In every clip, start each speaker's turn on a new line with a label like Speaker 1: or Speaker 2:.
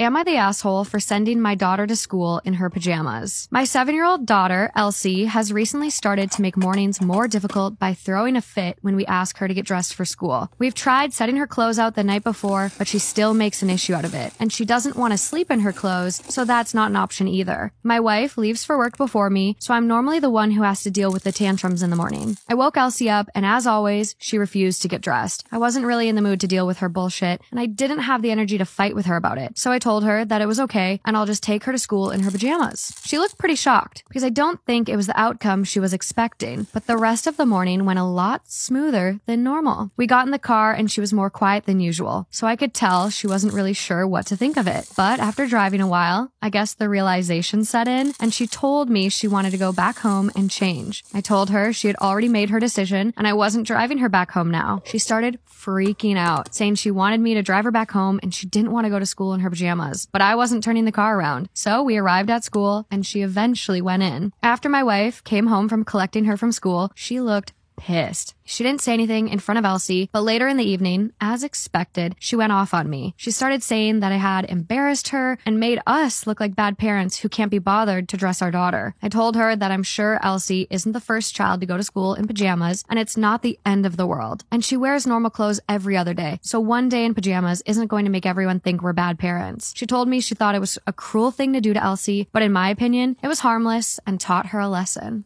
Speaker 1: Am I the asshole for sending my daughter to school in her pajamas? My seven year old daughter, Elsie, has recently started to make mornings more difficult by throwing a fit when we ask her to get dressed for school. We've tried setting her clothes out the night before, but she still makes an issue out of it. And she doesn't want to sleep in her clothes, so that's not an option either. My wife leaves for work before me, so I'm normally the one who has to deal with the tantrums in the morning. I woke Elsie up, and as always, she refused to get dressed. I wasn't really in the mood to deal with her bullshit, and I didn't have the energy to fight with her about it. So I told told her that it was okay and I'll just take her to school in her pajamas. She looked pretty shocked because I don't think it was the outcome she was expecting, but the rest of the morning went a lot smoother than normal. We got in the car and she was more quiet than usual, so I could tell she wasn't really sure what to think of it. But after driving a while, I guess the realization set in and she told me she wanted to go back home and change. I told her she had already made her decision and I wasn't driving her back home now. She started freaking out, saying she wanted me to drive her back home and she didn't want to go to school in her pajamas pajamas, but I wasn't turning the car around. So we arrived at school and she eventually went in. After my wife came home from collecting her from school, she looked pissed. She didn't say anything in front of Elsie, but later in the evening, as expected, she went off on me. She started saying that I had embarrassed her and made us look like bad parents who can't be bothered to dress our daughter. I told her that I'm sure Elsie isn't the first child to go to school in pajamas and it's not the end of the world. And she wears normal clothes every other day. So one day in pajamas isn't going to make everyone think we're bad parents. She told me she thought it was a cruel thing to do to Elsie, but in my opinion, it was harmless and taught her a lesson.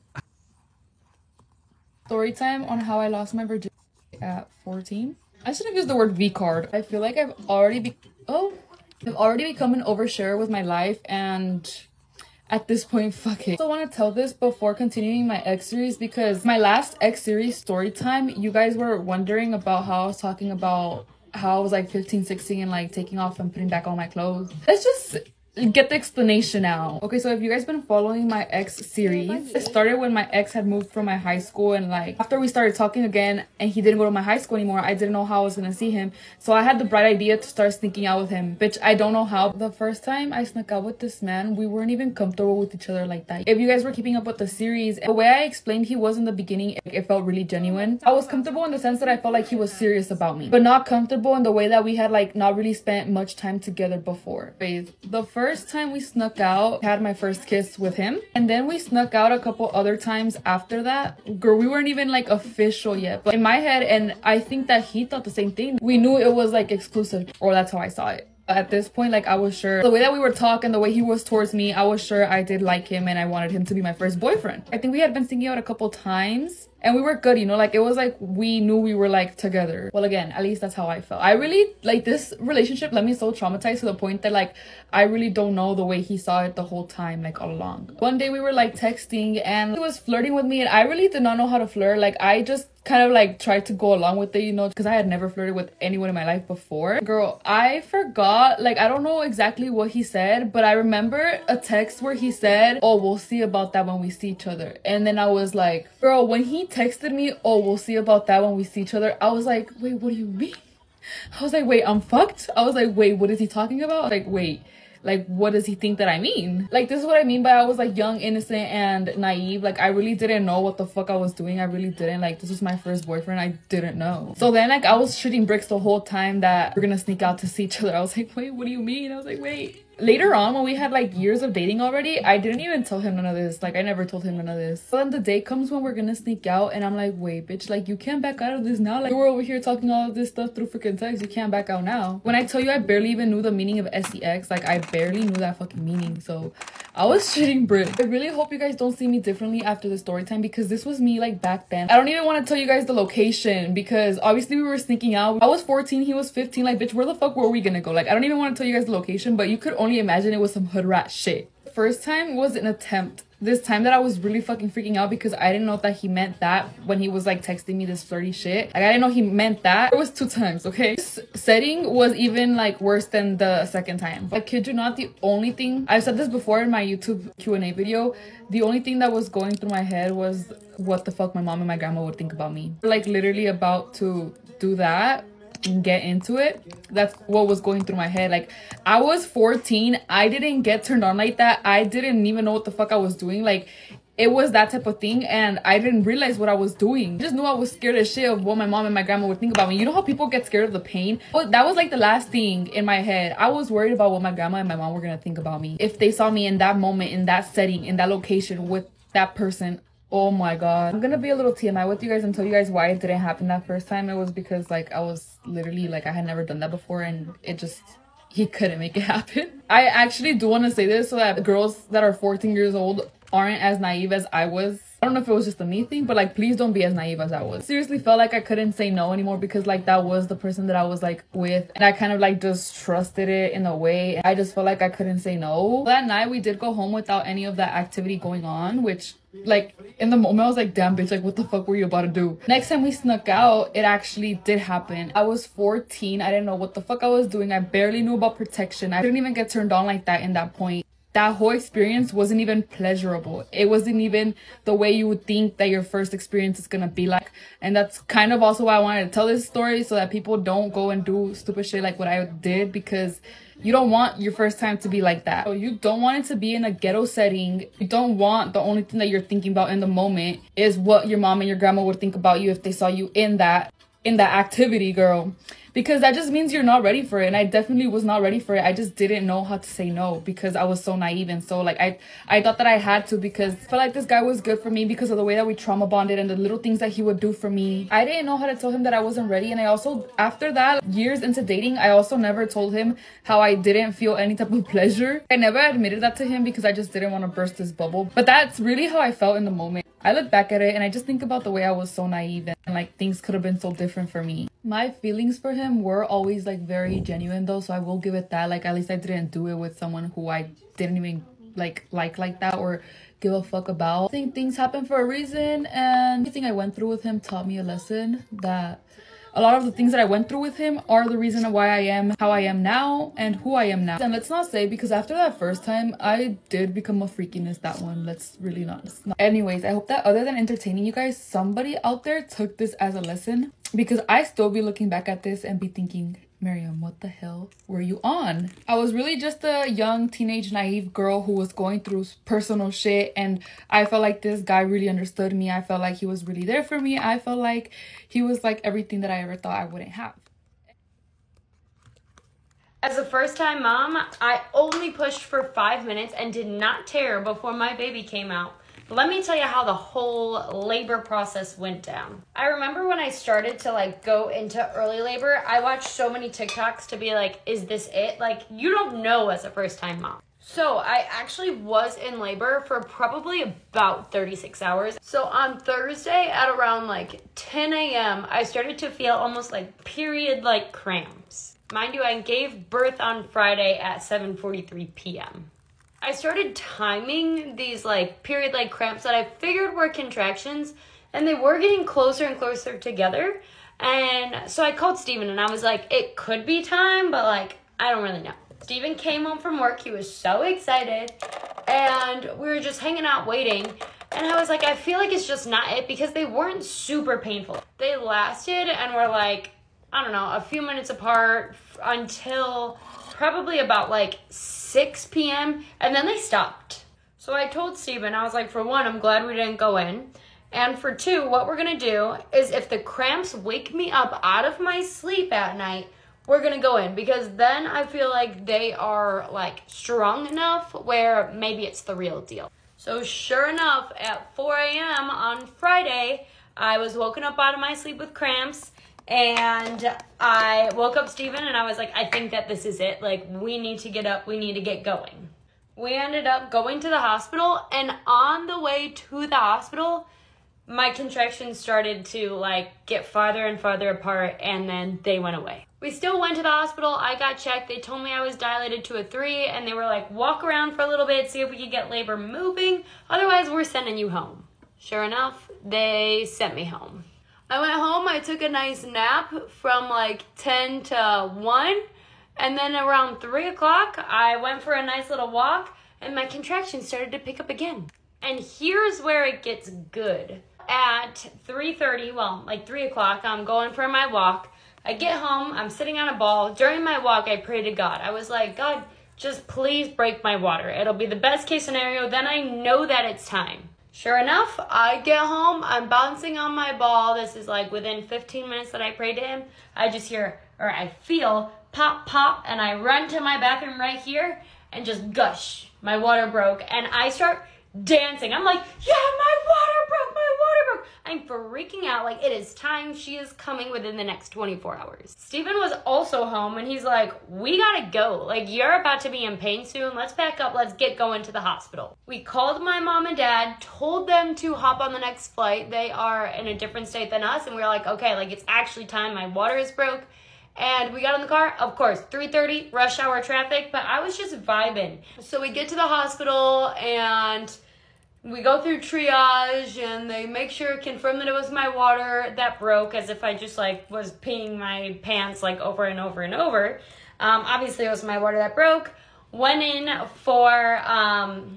Speaker 2: Story time on how I lost my virginity at 14. I should have used the word V card. I feel like I've already be oh I've already become an overshare with my life and at this point fuck it. I want to tell this before continuing my X series because my last X series story time you guys were wondering about how I was talking about how I was like 15, 16 and like taking off and putting back all my clothes. Let's just get the explanation out. Okay, so if you guys been following my ex series, it started when my ex had moved from my high school and like after we started talking again and he didn't go to my high school anymore, I didn't know how I was gonna see him. So I had the bright idea to start sneaking out with him. Bitch, I don't know how. The first time I snuck out with this man, we weren't even comfortable with each other like that. If you guys were keeping up with the series, the way I explained he was in the beginning, it felt really genuine. I was comfortable in the sense that I felt like he was serious about me, but not comfortable in the way that we had like not really spent much time together before. The first first time we snuck out, had my first kiss with him. And then we snuck out a couple other times after that. Girl, we weren't even like official yet. But in my head, and I think that he thought the same thing, we knew it was like exclusive, or that's how I saw it at this point like i was sure the way that we were talking the way he was towards me i was sure i did like him and i wanted him to be my first boyfriend i think we had been singing out a couple times and we were good you know like it was like we knew we were like together well again at least that's how i felt i really like this relationship left me so traumatized to the point that like i really don't know the way he saw it the whole time like all along one day we were like texting and he was flirting with me and i really did not know how to flirt like i just kind of like tried to go along with it, you know, because I had never flirted with anyone in my life before. Girl, I forgot, like, I don't know exactly what he said, but I remember a text where he said, Oh, we'll see about that when we see each other. And then I was like, Girl, when he texted me, Oh, we'll see about that when we see each other, I was like, Wait, what do you mean? I was like, Wait, I'm fucked? I was like, Wait, what is he talking about? Like, wait like what does he think that i mean? Like this is what i mean by i was like young innocent and naive. Like i really didn't know what the fuck i was doing. I really didn't like this was my first boyfriend. I didn't know. So then like i was shooting bricks the whole time that we're gonna sneak out to see each other. I was like wait what do you mean? I was like wait. Later on when we had like years of dating already i didn't even tell him none of this. Like i never told him none of this. So then the day comes when we're gonna sneak out and i'm like wait bitch like you can't back out of this now. Like we're over here talking all of this stuff through freaking text. You can't back out now. When i tell you i barely even knew the meaning of sex like i barely knew that fucking meaning so I was shitting Brit. I really hope you guys don't see me differently after the story time because this was me like back then. I don't even want to tell you guys the location because obviously we were sneaking out. I was 14, he was 15. Like, bitch, where the fuck were we gonna go? Like, I don't even want to tell you guys the location, but you could only imagine it was some hood rat shit. First time was an attempt this time that I was really fucking freaking out because I didn't know that he meant that when he was like texting me this flirty shit. Like I didn't know he meant that. It was two times, okay? This setting was even like worse than the second time. I kid you not, the only thing, I've said this before in my YouTube Q&A video, the only thing that was going through my head was what the fuck my mom and my grandma would think about me. Like literally about to do that get into it that's what was going through my head like i was 14 i didn't get turned on like that i didn't even know what the fuck i was doing like it was that type of thing and I didn't realize what I was doing. I just knew I was scared as shit of what my mom and my grandma would think about me. You know how people get scared of the pain? But that was like the last thing in my head. I was worried about what my grandma and my mom were gonna think about me. If they saw me in that moment, in that setting, in that location with that person, oh my god. I'm gonna be a little TMI with you guys and tell you guys why it didn't happen that first time. It was because like I was literally like I had never done that before and it just he couldn't make it happen. I actually do want to say this so that girls that are 14 years old aren't as naive as I was. I don't know if it was just a me thing, but like, please don't be as naive as I was. Seriously felt like I couldn't say no anymore because like that was the person that I was like with. And I kind of like just trusted it in a way. I just felt like I couldn't say no. That night we did go home without any of that activity going on, which like in the moment I was like, damn bitch, like what the fuck were you about to do? Next time we snuck out, it actually did happen. I was 14. I didn't know what the fuck I was doing. I barely knew about protection. I didn't even get turned on like that in that point that whole experience wasn't even pleasurable. It wasn't even the way you would think that your first experience is gonna be like. And that's kind of also why I wanted to tell this story so that people don't go and do stupid shit like what I did because you don't want your first time to be like that. You don't want it to be in a ghetto setting. You don't want the only thing that you're thinking about in the moment is what your mom and your grandma would think about you if they saw you in that in that activity, girl because that just means you're not ready for it and i definitely was not ready for it. I just didn't know how to say no because i was so naive and so like i i thought that i had to because i felt like this guy was good for me because of the way that we trauma bonded and the little things that he would do for me. I didn't know how to tell him that i wasn't ready and i also after that years into dating i also never told him how i didn't feel any type of pleasure. I never admitted that to him because i just didn't want to burst his bubble but that's really how i felt in the moment I look back at it and I just think about the way I was so naive and like things could have been so different for me. My feelings for him were always like very genuine though, so I will give it that. Like at least I didn't do it with someone who I didn't even like like like that or give a fuck about. I think things happen for a reason and everything I went through with him taught me a lesson that a lot of the things that I went through with him are the reason why I am how I am now and who I am now. And let's not say because after that first time, I did become a freakiness that one. Let's really not. not. Anyways, I hope that other than entertaining you guys, somebody out there took this as a lesson because I still be looking back at this and be thinking, Miriam, what the hell were you on? I was really just a young, teenage, naive girl who was going through personal shit, and I felt like this guy really understood me. I felt like he was really there for me. I felt like he was like everything that I ever thought I wouldn't have.
Speaker 3: As a first time mom, I only pushed for five minutes and did not tear before my baby came out. Let me tell you how the whole labor process went down. I remember when I started to like go into early labor, I watched so many TikToks to be like, is this it? Like, you don't know as a first time mom. So I actually was in labor for probably about 36 hours. So on Thursday at around like 10 a.m., I started to feel almost like period like cramps. Mind you, I gave birth on Friday at 7:43 p.m. I started timing these like period like cramps that I figured were contractions and they were getting closer and closer together. And so I called Steven and I was like, it could be time, but like, I don't really know. Steven came home from work. He was so excited. And we were just hanging out waiting. And I was like, I feel like it's just not it because they weren't super painful. They lasted and were like, I don't know, a few minutes apart until probably about like 6 p.m. and then they stopped. So I told Steven, I was like, for one, I'm glad we didn't go in. And for two, what we're gonna do is if the cramps wake me up out of my sleep at night, we're gonna go in because then I feel like they are like strong enough where maybe it's the real deal. So sure enough, at 4 a.m. on Friday, I was woken up out of my sleep with cramps and I woke up Steven and I was like, I think that this is it. Like, we need to get up, we need to get going. We ended up going to the hospital, and on the way to the hospital, my contractions started to like get farther and farther apart, and then they went away. We still went to the hospital. I got checked. They told me I was dilated to a three, and they were like, walk around for a little bit, see if we could get labor moving. Otherwise, we're sending you home. Sure enough, they sent me home. I went home, I took a nice nap from like 10 to 1. And then around 3 o'clock, I went for a nice little walk and my contractions started to pick up again. And here's where it gets good. At 3.30, well, like 3 o'clock, I'm going for my walk. I get home, I'm sitting on a ball. During my walk, I pray to God. I was like, God, just please break my water. It'll be the best case scenario. Then I know that it's time. Sure enough, I get home, I'm bouncing on my ball. This is like within 15 minutes that I prayed to him. I just hear, or I feel pop, pop, and I run to my bathroom right here and just gush. My water broke, and I start dancing. I'm like, yeah, my water broke, my water. I'm freaking out. Like, it is time. She is coming within the next 24 hours. Stephen was also home and he's like, we gotta go. Like, you're about to be in pain soon. Let's back up. Let's get going to the hospital. We called my mom and dad, told them to hop on the next flight. They are in a different state than us. And we were like, okay, like, it's actually time. My water is broke. And we got in the car, of course, 3:30 rush hour traffic, but I was just vibing. So we get to the hospital and we go through triage and they make sure confirm that it was my water that broke as if i just like was peeing my pants like over and over and over um, obviously it was my water that broke went in for um,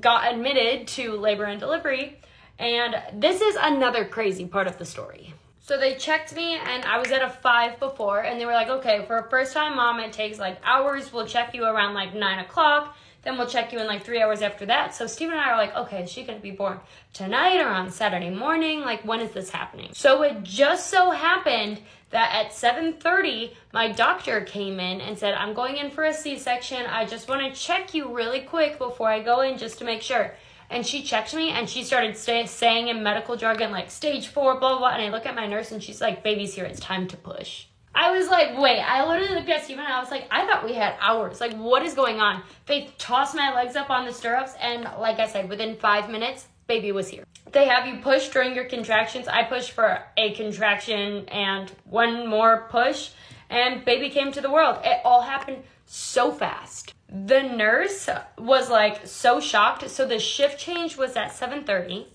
Speaker 3: got admitted to labor and delivery and this is another crazy part of the story so they checked me and I was at a five before and they were like, okay, for a first time mom, it takes like hours. We'll check you around like nine o'clock. Then we'll check you in like three hours after that. So Steve and I are like, okay, is she gonna be born tonight or on Saturday morning? Like, when is this happening? So it just so happened that at 7.30, my doctor came in and said, I'm going in for a C-section. I just wanna check you really quick before I go in just to make sure. And she checked me and she started saying in medical jargon, like, stage four, blah, blah, blah. And I look at my nurse and she's like, baby's here, it's time to push. I was like, wait, I literally looked at Steven and I was like, I thought we had hours. Like, what is going on? Faith tossed my legs up on the stirrups, and like I said, within five minutes, baby was here. They have you push during your contractions. I pushed for a contraction and one more push, and baby came to the world. It all happened so fast. The nurse was like so shocked. So the shift change was at 7:30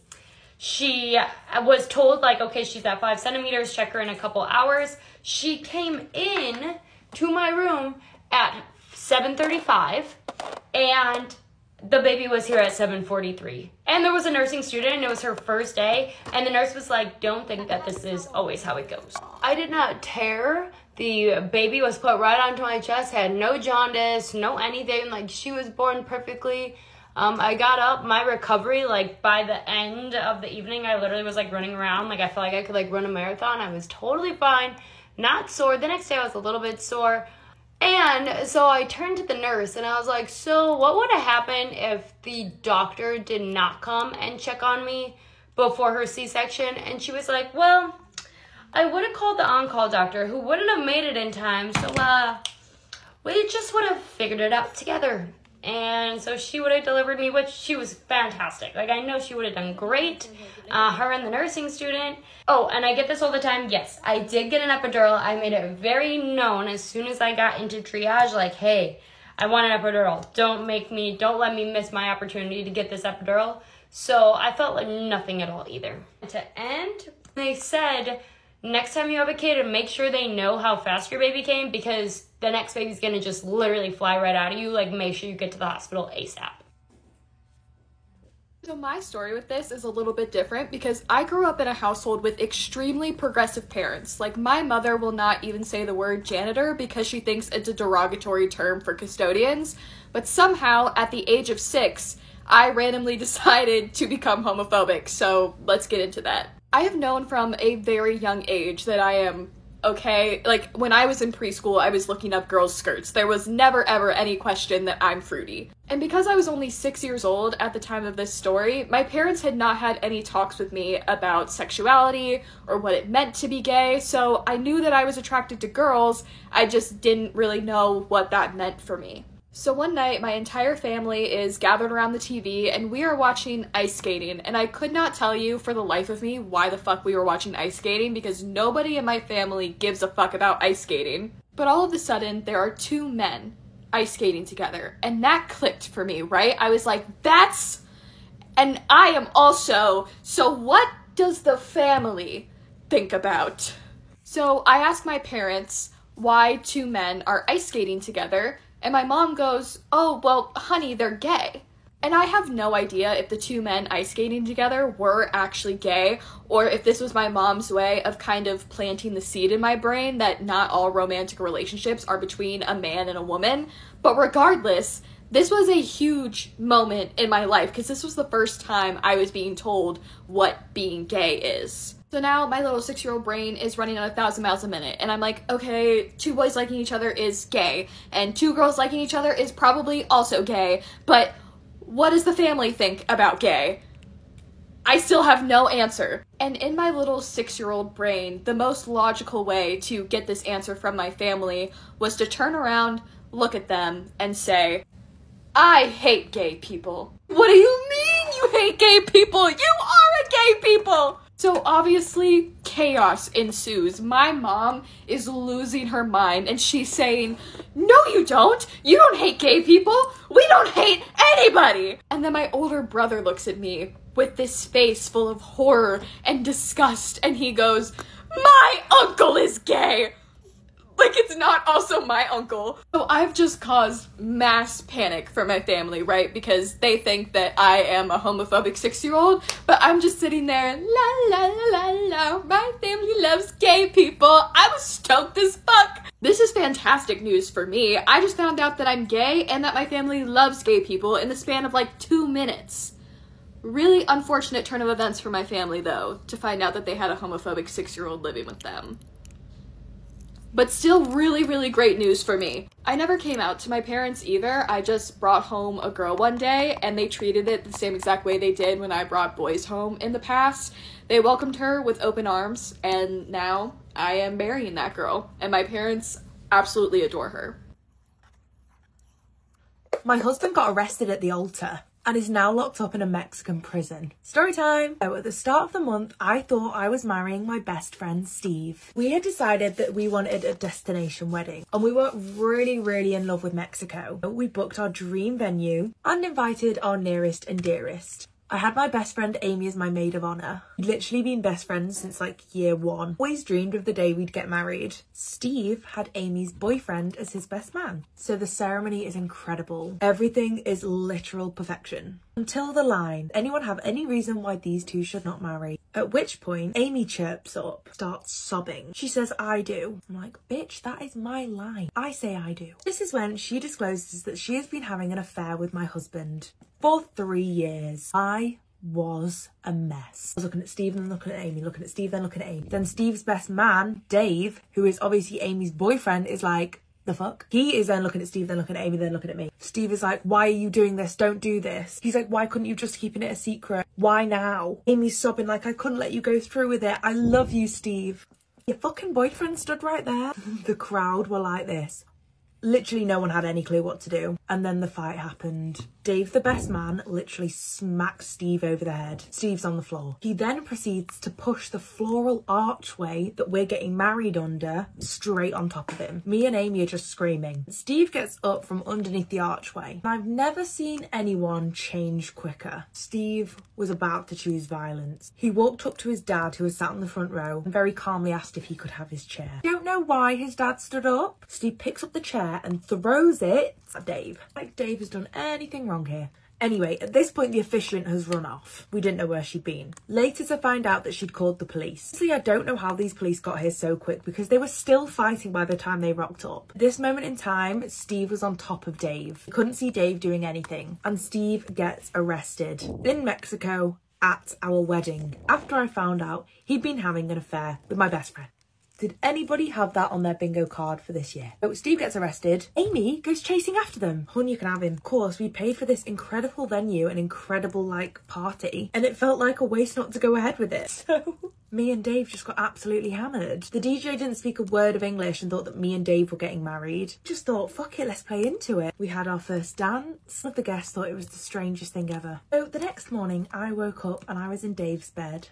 Speaker 3: she was told like okay she's at five centimeters check her in a couple hours she came in to my room at 7.35 and the baby was here at 7.43 and there was a nursing student and it was her first day and the nurse was like don't think that this is always how it goes. I did not tear. The baby was put right onto my chest had no jaundice no anything. Like she was born perfectly. Um, I got up my recovery like by the end of the evening. I literally was like running around. Like I felt like I could like run a marathon. I was totally fine, not sore. The next day I was a little bit sore. And so I turned to the nurse and I was like, So, what would have happened if the doctor did not come and check on me before her C section? And she was like, Well, I would have called the on call doctor who wouldn't have made it in time. So, uh, we just would have figured it out together and so she would have delivered me, which she was fantastic. Like I know she would have done great. Uh, her and the nursing student. Oh, and I get this all the time. Yes, I did get an epidural. I made it very known as soon as I got into triage. Like, hey, I want an epidural. Don't make me. Don't let me miss my opportunity to get this epidural. So I felt like nothing at all either. To end, they said next time you have a kid, make sure they know how fast your baby came because the next baby's gonna just literally fly right out of you. Like, make sure you get to the hospital ASAP.
Speaker 4: So, my story with this is a little bit different because I grew up in a household with extremely progressive parents. Like, my mother will not even say the word janitor because she thinks it's a derogatory term for custodians. But somehow, at the age of six, I randomly decided to become homophobic. So, let's get into that. I have known from a very young age that I am okay? Like, when I was in preschool, I was looking up girls' skirts. There was never ever any question that I'm fruity. And because I was only six years old at the time of this story, my parents had not had any talks with me about sexuality or what it meant to be gay, so I knew that I was attracted to girls, I just didn't really know what that meant for me. So one night, my entire family is gathered around the TV and we are watching ice skating. And I could not tell you for the life of me why the fuck we were watching ice skating because nobody in my family gives a fuck about ice skating. But all of a sudden, there are two men ice skating together. And that clicked for me, right? I was like, that's. And I am also. So what does the family think about? So I asked my parents why two men are ice skating together and my mom goes, Oh, well, honey, they're gay. And I have no idea if the two men ice skating together were actually gay or if this was my mom's way of kind of planting the seed in my brain that not all romantic relationships are between a man and a woman. But regardless, This was a huge moment in my life because this was the first time I was being told what being gay is. So now my little six year old brain is running at a thousand miles a minute, and I'm like, okay, two boys liking each other is gay, and two girls liking each other is probably also gay, but what does the family think about gay? I still have no answer. And in my little six year old brain, the most logical way to get this answer from my family was to turn around, look at them, and say, I hate gay people. What do you mean you hate gay people? You are a gay people! So obviously, chaos ensues. My mom is losing her mind and she's saying, No, you don't! You don't hate gay people! We don't hate anybody! And then my older brother looks at me with this face full of horror and disgust and he goes, My uncle is gay! Like it's not also my uncle. So I've just caused mass panic for my family, right? Because they think that I am a homophobic six year old, but I'm just sitting there, la la la la la, my family loves gay people. I was stoked as fuck. This is fantastic news for me. I just found out that I'm gay and that my family loves gay people in the span of like two minutes. Really unfortunate turn of events for my family, though, to find out that they had a homophobic six year old living with them but still really, really great news for me. I never came out to my parents either. I just brought home a girl one day and they treated it the same exact way they did when I brought boys home in the past. They welcomed her with open arms and now I am marrying that girl and my parents absolutely adore her.
Speaker 5: My husband got arrested at the altar and is now locked up in a Mexican prison. Story time! So at the start of the month, I thought I was marrying my best friend Steve. We had decided that we wanted a destination wedding and we were really, really in love with Mexico. We booked our dream venue and invited our nearest and dearest. I had my best friend Amy as my maid of honour. We'd literally been best friends since like year one. Always dreamed of the day we'd get married. Steve had Amy's boyfriend as his best man. So the ceremony is incredible. Everything is literal perfection. Until the line, anyone have any reason why these two should not marry? At which point, Amy chirps up, starts sobbing. She says, I do. I'm like, bitch, that is my line. I say I do. This is when she discloses that she has been having an affair with my husband for three years. I was a mess. I was looking at Steve and looking at Amy, looking at Steve, then looking at Amy. Then Steve's best man, Dave, who is obviously Amy's boyfriend, is like, the fuck? He is then looking at Steve, then looking at Amy, then looking at me. Steve is like, why are you doing this? Don't do this. He's like, why couldn't you just keeping it a secret? Why now? Amy's sobbing like, I couldn't let you go through with it. I love you, Steve. Your fucking boyfriend stood right there. the crowd were like this. Literally no one had any clue what to do. And then the fight happened. Dave, the best man, literally smacks Steve over the head. Steve's on the floor. He then proceeds to push the floral archway that we're getting married under straight on top of him. Me and Amy are just screaming. Steve gets up from underneath the archway. I've never seen anyone change quicker. Steve was about to choose violence. He walked up to his dad who was sat in the front row and very calmly asked if he could have his chair. Don't know why his dad stood up. Steve picks up the chair and throws it at Dave. Like Dave has done anything wrong here. Anyway, at this point the officiant has run off. We didn't know where she'd been. Later to find out that she'd called the police. Honestly, I don't know how these police got here so quick because they were still fighting by the time they rocked up. This moment in time, Steve was on top of Dave. He couldn't see Dave doing anything. And Steve gets arrested in Mexico at our wedding after I found out he'd been having an affair with my best friend. Did anybody have that on their bingo card for this year? So Steve gets arrested. Amy goes chasing after them. Hun, you can have him. Of course, we paid for this incredible venue, an incredible like party, and it felt like a waste not to go ahead with it. So me and Dave just got absolutely hammered. The DJ didn't speak a word of English and thought that me and Dave were getting married. Just thought, fuck it, let's play into it. We had our first dance. Some of the guests thought it was the strangest thing ever. So the next morning, I woke up and I was in Dave's bed.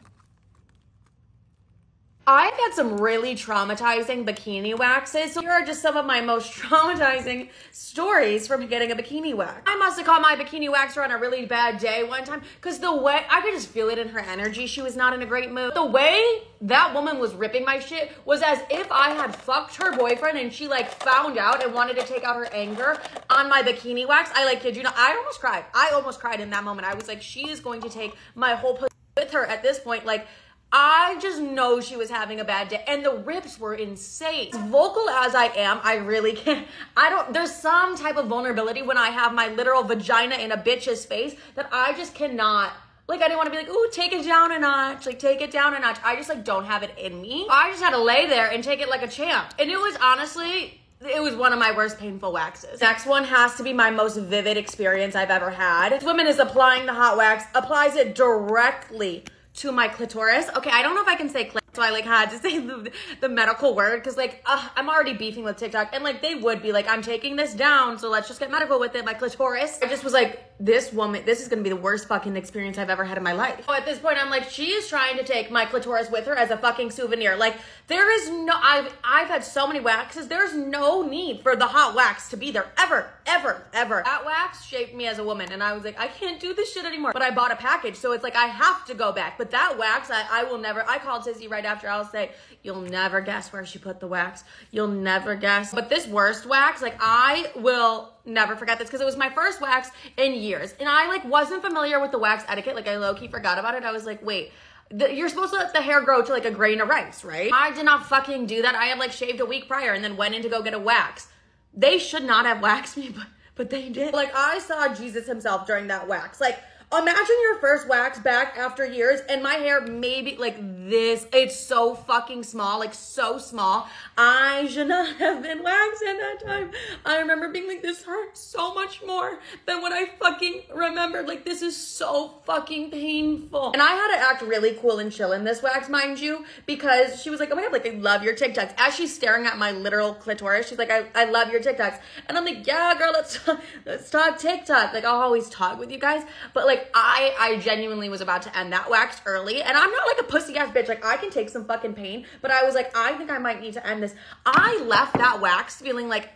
Speaker 3: I've had some really traumatizing bikini waxes. So here are just some of my most traumatizing stories from getting a bikini wax. I must have caught my bikini waxer on a really bad day one time because the way I could just feel it in her energy. She was not in a great mood. The way that woman was ripping my shit was as if I had fucked her boyfriend and she like found out and wanted to take out her anger on my bikini wax. I like kid you know, I almost cried. I almost cried in that moment. I was like, she is going to take my whole with her at this point. Like,
Speaker 6: I just know she was having a bad day. And the rips were insane. As vocal as I am, I really can't. I don't, there's some type of vulnerability when I have my literal vagina in a bitch's face that I just cannot like I didn't want to be like, ooh, take it down a notch. Like take it down a notch. I just like don't have it in me. I just had to lay there and take it like a champ. And it was honestly it was one of my worst painful waxes. Next one has to be my most vivid experience I've ever had. This woman is applying the hot wax, applies it directly to my clitoris. Okay, I don't know if I can say clit, so I like had to say the, the medical word because like uh, I'm already beefing with TikTok and like they would be like, I'm taking this down, so let's just get medical with it. My clitoris. I just was like, this woman, this is gonna be the worst fucking experience I've ever had in my life. So at this point, I'm like, she is trying to take my clitoris with her as a fucking souvenir. Like there is no, I've I've had so many waxes. There's no need for the hot wax to be there ever, ever, ever. That wax shaped me as a woman, and I was like, I can't do this shit anymore. But I bought a package, so it's like I have to go back. But that wax, I, I will never. I called Tizzy right after. I'll say, you'll never guess where she put the wax. You'll never guess. But this worst wax, like I will never forget this because it was my first wax in years, and I like wasn't familiar with the wax etiquette. Like I low key forgot about it. I was like, wait. The, you're supposed to let the hair grow to like a grain of rice, right? I did not fucking do that. I had like shaved a week prior and then went in to go get a wax. They should not have waxed me, but but they did. Like I saw Jesus himself during that wax. Like Imagine your first wax back after years and my hair maybe like this. It's so fucking small, like so small. I should not have been waxed at that time. I remember being like, this hurts so much more than what I fucking remembered. Like, this is so fucking painful. And I had to act really cool and chill in this wax, mind you, because she was like, oh my God, like, I love your TikToks. As she's staring at my literal clitoris, she's like, I, I love your TikToks. And I'm like, yeah, girl, let's, let's talk TikTok. Like, I'll always talk with you guys. But like, I I genuinely was about to end that wax early, and I'm not like a pussy ass bitch. Like I can take some fucking pain, but I was like, I think I might need to end this. I left that wax feeling like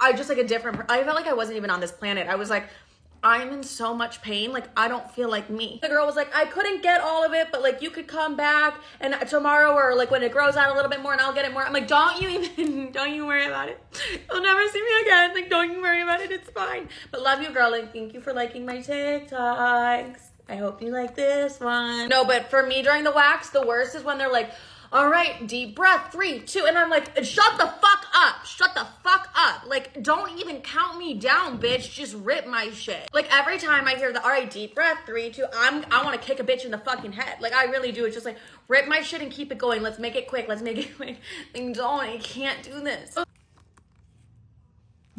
Speaker 6: I just like a different. I felt like I wasn't even on this planet. I was like, I'm in so much pain. Like, I don't feel like me. The girl was like, I couldn't get all of it, but like, you could come back and tomorrow or like when it grows out a little bit more and I'll get it more. I'm like, don't you even, don't you worry about it. You'll never see me again. Like, don't you worry about it. It's fine. But love you, girl. And thank you for liking my TikToks. I hope you like this one. No, but for me during the wax, the worst is when they're like, all right, deep breath, three, two, and I'm like, shut the fuck up, shut the fuck up. Like, don't even count me down, bitch. Just rip my shit. Like every time I hear the all right, deep breath, three, two, I'm I want to kick a bitch in the fucking head. Like I really do. It's just like rip my shit and keep it going. Let's make it quick. Let's make it quick. And don't, I can't do this.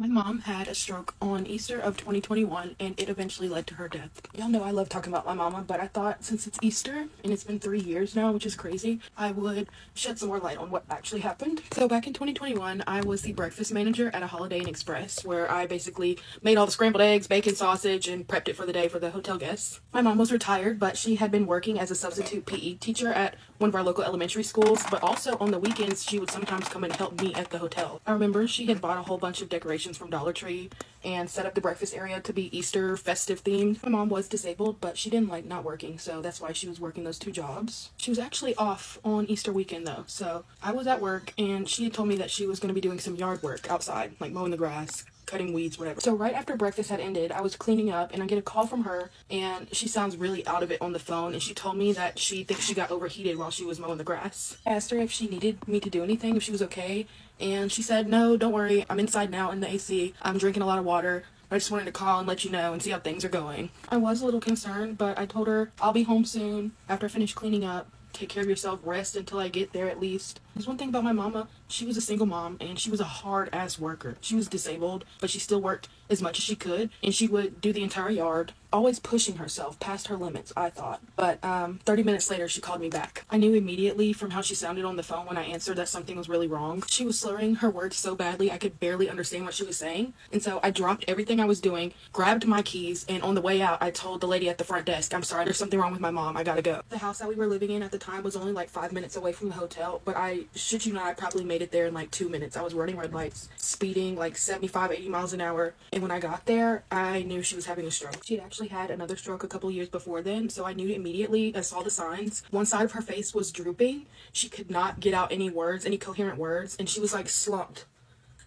Speaker 7: My mom had a stroke on Easter of 2021 and it eventually led to her death. Y'all know I love talking about my mama, but I thought since it's Easter and it's been three years now, which is crazy, I would shed some more light on what actually happened. So back in 2021, I was the breakfast manager at a Holiday Inn Express where I basically made all the scrambled eggs, bacon, sausage, and prepped it for the day for the hotel guests. My mom was retired, but she had been working as a substitute PE teacher at one of our local elementary schools, but also on the weekends, she would sometimes come and help me at the hotel. I remember she had bought a whole bunch of decorations from Dollar Tree and set up the breakfast area to be Easter festive themed. My mom was disabled, but she didn't like not working, so that's why she was working those two jobs. She was actually off on Easter weekend though, so I was at work and she had told me that she was going to be doing some yard work outside, like mowing the grass, cutting weeds, whatever. So right after breakfast had ended, I was cleaning up and I get a call from her and she sounds really out of it on the phone and she told me that she thinks she got overheated while she was mowing the grass. I asked her if she needed me to do anything, if she was okay, and she said, no, don't worry, I'm inside now in the AC. I'm drinking a lot of water. I just wanted to call and let you know and see how things are going. I was a little concerned, but I told her I'll be home soon after I finish cleaning up. Take care of yourself, rest until I get there at least. There's one thing about my mama, she was a single mom and she was a hard ass worker. She was disabled, but she still worked as much as she could and she would do the entire yard, always pushing herself past her limits, I thought. But um, 30 minutes later, she called me back. I knew immediately from how she sounded on the phone when I answered that something was really wrong. She was slurring her words so badly I could barely understand what she was saying. And so I dropped everything I was doing, grabbed my keys, and on the way out, I told the lady at the front desk, I'm sorry, there's something wrong with my mom. I gotta go. The house that we were living in at the time was only like five minutes away from the hotel, but I, shit you not, I probably made it there in like two minutes. I was running red lights, speeding like 75, 80 miles an hour. And when I got there, I knew she was having a stroke. She had actually had another stroke a couple years before then, so I knew immediately. I saw the signs. One side of her face was drooping. She could not get out any words, any coherent words, and she was like slumped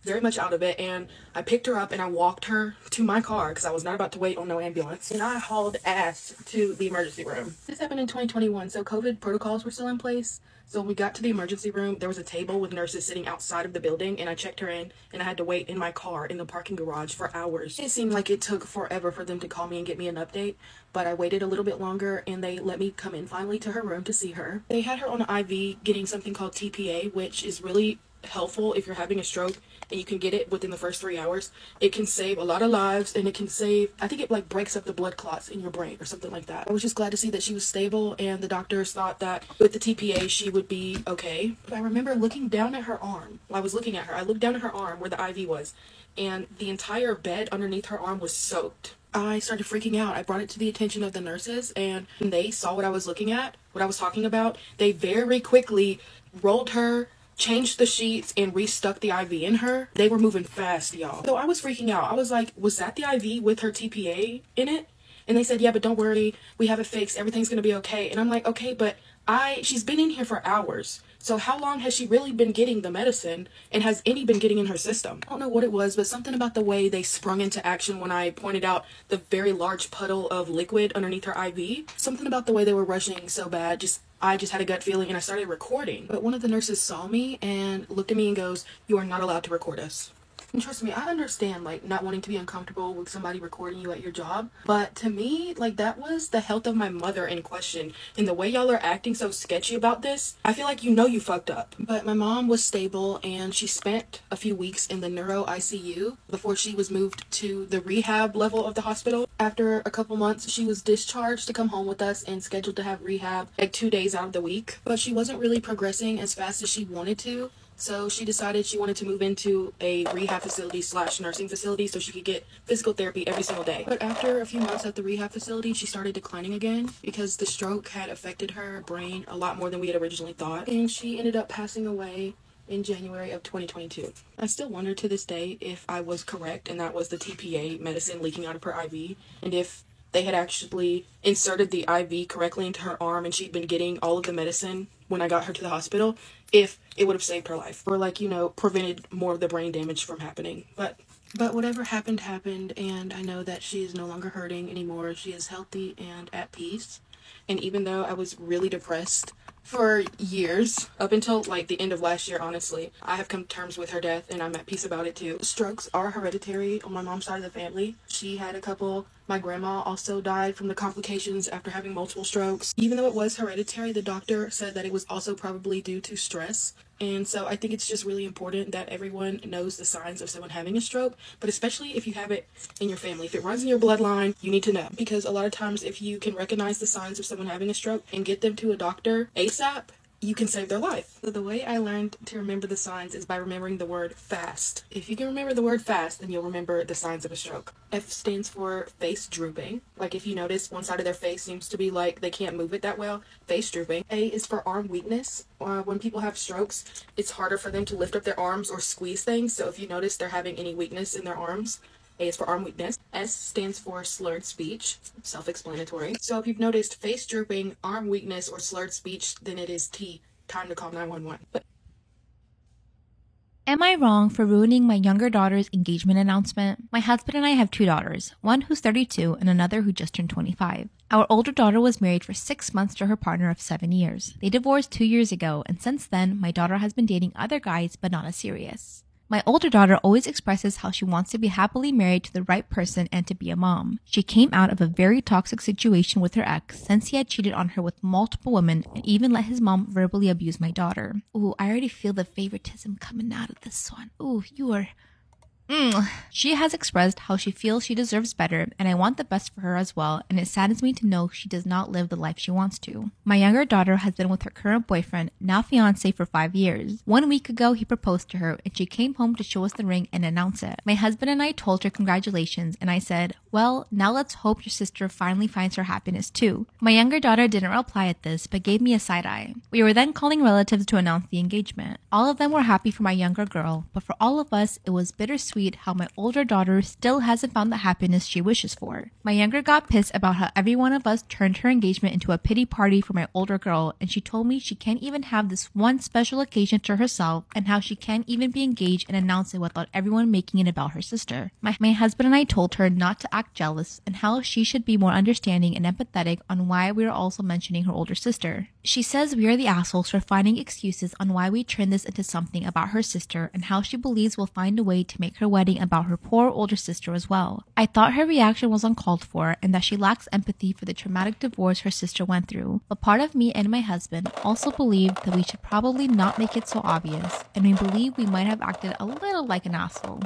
Speaker 7: very much out of it. And I picked her up and I walked her to my car because I was not about to wait on no ambulance. And I hauled ass to the emergency room. This happened in 2021, so COVID protocols were still in place. So we got to the emergency room, there was a table with nurses sitting outside of the building, and I checked her in, and I had to wait in my car in the parking garage for hours. It seemed like it took forever for them to call me and get me an update, but I waited a little bit longer, and they let me come in finally to her room to see her. They had her on an IV getting something called TPA, which is really helpful if you're having a stroke and you can get it within the first three hours. It can save a lot of lives and it can save, I think it like breaks up the blood clots in your brain or something like that. I was just glad to see that she was stable and the doctors thought that with the TPA she would be okay. But I remember looking down at her arm. I was looking at her, I looked down at her arm where the IV was and the entire bed underneath her arm was soaked. I started freaking out. I brought it to the attention of the nurses and they saw what I was looking at, what I was talking about. They very quickly rolled her changed the sheets and restuck the IV in her. They were moving fast, y'all. So I was freaking out. I was like, was that the IV with her TPA in it? And they said, yeah, but don't worry. We have it fixed. Everything's going to be okay. And I'm like, okay, but I, she's been in here for hours. So how long has she really been getting the medicine and has any been getting in her system? I don't know what it was, but something about the way they sprung into action when I pointed out the very large puddle of liquid underneath her IV. Something about the way they were rushing so bad just I just had a gut feeling and I started recording. But one of the nurses saw me and looked at me and goes, You are not allowed to record us. And trust me, I understand like not wanting to be uncomfortable with somebody recording you at your job. But to me, like that was the health of my mother in question. And the way y'all are acting so sketchy about this, I feel like you know you fucked up. But my mom was stable and she spent a few weeks in the neuro ICU before she was moved to the rehab level of the hospital. After a couple months, she was discharged to come home with us and scheduled to have rehab like two days out of the week. But she wasn't really progressing as fast as she wanted to. So she decided she wanted to move into a rehab facility slash nursing facility so she could get physical therapy every single day. But after a few months at the rehab facility, she started declining again because the stroke had affected her brain a lot more than we had originally thought. And she ended up passing away in January of 2022. I still wonder to this day if I was correct and that was the TPA medicine leaking out of her IV and if they had actually inserted the IV correctly into her arm and she'd been getting all of the medicine when I got her to the hospital if it would have saved her life or like, you know, prevented more of the brain damage from happening. But but whatever happened happened and I know that she is no longer hurting anymore. She is healthy and at peace. And even though I was really depressed for years, up until like the end of last year, honestly, I have come to terms with her death and I'm at peace about it too. Strokes are hereditary on my mom's side of the family. She had a couple. My grandma also died from the complications after having multiple strokes. Even though it was hereditary, the doctor said that it was also probably due to stress. And so I think it's just really important that everyone knows the signs of someone having a stroke, but especially if you have it in your family. If it runs in your bloodline, you need to know. Because a lot of times, if you can recognize the signs of someone having a stroke and get them to a doctor ASAP, you can save their life. So the way I learned to remember the signs is by remembering the word fast. If you can remember the word fast, then you'll remember the signs of a stroke. F stands for face drooping. Like if you notice one side of their face seems to be like they can't move it that well, face drooping. A is for arm weakness. Uh, when people have strokes, it's harder for them to lift up their arms or squeeze things. So if you notice they're having any weakness in their arms, a is for arm weakness. S stands for slurred speech. Self-explanatory. So if you've noticed face drooping, arm weakness, or slurred speech, then it is T. Time to call 911. But
Speaker 8: Am I wrong for ruining my younger daughter's engagement announcement? My husband and I have two daughters, one who's 32 and another who just turned 25. Our older daughter was married for six months to her partner of seven years. They divorced two years ago, and since then, my daughter has been dating other guys, but not as serious. My older daughter always expresses how she wants to be happily married to the right person and to be a mom. She came out of a very toxic situation with her ex since he had cheated on her with multiple women and even let his mom verbally abuse my daughter. Ooh, I already feel the favoritism coming out of this one. Ooh, you are Mm. She has expressed how she feels she deserves better, and I want the best for her as well, and it saddens me to know she does not live the life she wants to. My younger daughter has been with her current boyfriend, now fiance, for five years. One week ago, he proposed to her, and she came home to show us the ring and announce it. My husband and I told her congratulations, and I said, Well, now let's hope your sister finally finds her happiness too. My younger daughter didn't reply at this, but gave me a side eye. We were then calling relatives to announce the engagement. All of them were happy for my younger girl, but for all of us, it was bittersweet sweet how my older daughter still hasn't found the happiness she wishes for. My younger got pissed about how every one of us turned her engagement into a pity party for my older girl, and she told me she can't even have this one special occasion to herself and how she can't even be engaged and announce it without everyone making it about her sister. My, my husband and I told her not to act jealous and how she should be more understanding and empathetic on why we are also mentioning her older sister. She says we are the assholes for finding excuses on why we turned this into something about her sister and how she believes we'll find a way to make her wedding about her poor older sister as well. I thought her reaction was uncalled for and that she lacks empathy for the traumatic divorce her sister went through. But part of me and my husband also believe that we should probably not make it so obvious, and we believe we might have acted a little like an asshole.